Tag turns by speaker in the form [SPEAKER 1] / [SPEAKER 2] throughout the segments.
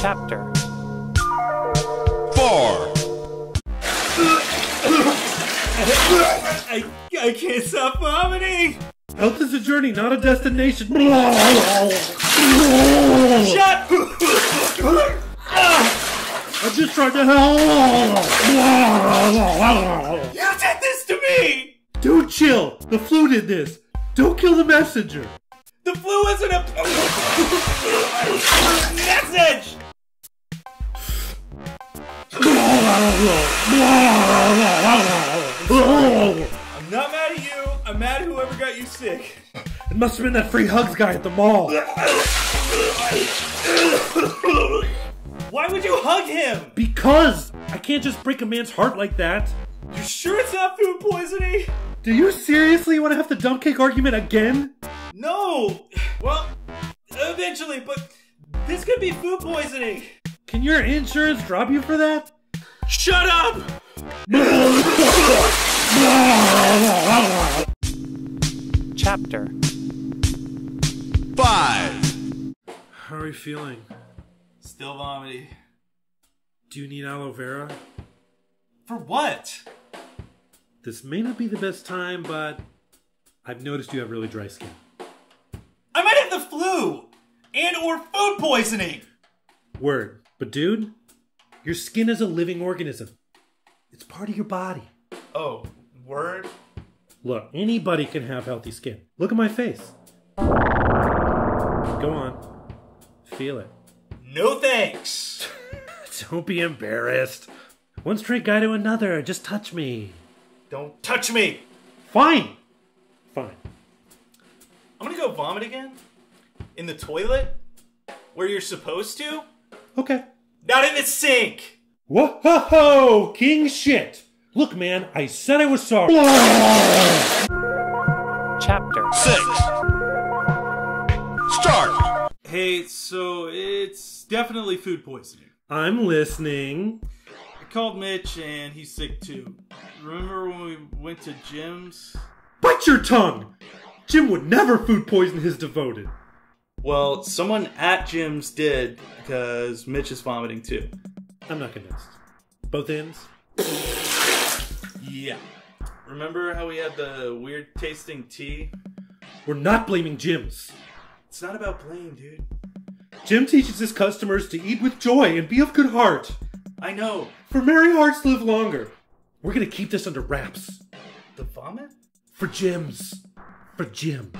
[SPEAKER 1] Chapter
[SPEAKER 2] Four.
[SPEAKER 3] I, I can't stop vomiting!
[SPEAKER 4] Health is a journey, not a destination.
[SPEAKER 3] Shut!
[SPEAKER 4] I'm just trying to help.
[SPEAKER 3] You did this to me!
[SPEAKER 4] Dude, chill. The flu did this. Don't kill the messenger.
[SPEAKER 3] The flu isn't a message! I'm not mad at you. I'm mad at whoever got you sick.
[SPEAKER 4] It must have been that free hugs guy at the mall.
[SPEAKER 3] Why would you hug him?
[SPEAKER 4] Because I can't just break a man's heart like that.
[SPEAKER 3] You sure it's not food poisoning?
[SPEAKER 4] Do you seriously want to have the dump cake argument again?
[SPEAKER 3] No. Well, eventually, but this could be food poisoning.
[SPEAKER 4] Can your insurance drop you for that?
[SPEAKER 3] Shut up!
[SPEAKER 1] Chapter
[SPEAKER 2] Five.
[SPEAKER 4] How are you feeling?
[SPEAKER 3] Still vomiting.
[SPEAKER 4] Do you need aloe vera?
[SPEAKER 3] For what?
[SPEAKER 4] This may not be the best time, but I've noticed you have really dry skin.
[SPEAKER 3] I might have the flu and or food poisoning.
[SPEAKER 4] Word. But dude, your skin is a living organism. It's part of your body.
[SPEAKER 3] Oh, word?
[SPEAKER 4] Look, anybody can have healthy skin. Look at my face. Go on. Feel it.
[SPEAKER 3] No thanks.
[SPEAKER 4] Don't be embarrassed. One straight guy to another. Just touch me.
[SPEAKER 3] Don't touch me.
[SPEAKER 4] Fine. Fine.
[SPEAKER 3] I'm gonna go vomit again. In the toilet? Where you're supposed to?
[SPEAKER 4] Okay.
[SPEAKER 3] Not in the sink!
[SPEAKER 4] Whoa, ho, ho, king shit. Look, man, I said I was sorry.
[SPEAKER 1] Chapter
[SPEAKER 2] Six. Start.
[SPEAKER 3] Hey, so it's definitely food poisoning.
[SPEAKER 4] I'm listening.
[SPEAKER 3] I called Mitch and he's sick too. Remember when we went to Jim's?
[SPEAKER 4] Bite your tongue. Jim would never food poison his devoted.
[SPEAKER 3] Well, someone at Jim's did because Mitch is vomiting too.
[SPEAKER 4] I'm not convinced. Both ends?
[SPEAKER 3] Yeah. Remember how we had the weird tasting tea?
[SPEAKER 4] We're not blaming Jim's.
[SPEAKER 3] It's not about blame, dude.
[SPEAKER 4] Jim teaches his customers to eat with joy and be of good heart.
[SPEAKER 3] I know.
[SPEAKER 4] For merry hearts live longer. We're gonna keep this under wraps.
[SPEAKER 3] The vomit?
[SPEAKER 4] For Jim's. For Jim.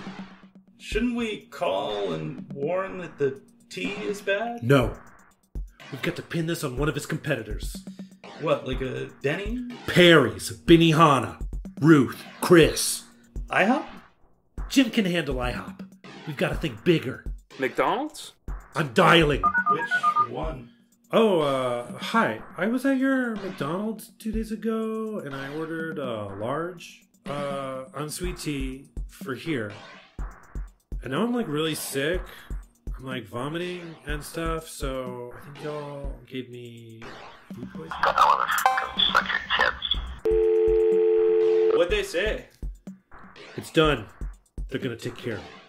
[SPEAKER 3] Shouldn't we call and warn that the tea is bad?
[SPEAKER 4] No. We've got to pin this on one of his competitors.
[SPEAKER 3] What, like a Denny?
[SPEAKER 4] Perry's, Benihana, Ruth, Chris.
[SPEAKER 3] IHOP?
[SPEAKER 4] Jim can handle IHOP. We've got to think bigger.
[SPEAKER 1] McDonald's?
[SPEAKER 4] I'm dialing.
[SPEAKER 3] Which one?
[SPEAKER 4] Oh, uh, hi. I was at your McDonald's two days ago and I ordered a large, uh, unsweet tea for here. And now I'm like really sick. I'm like vomiting and stuff, so I think y'all gave me food poisoning.
[SPEAKER 3] What'd they say?
[SPEAKER 4] It's done. They're gonna take care of it.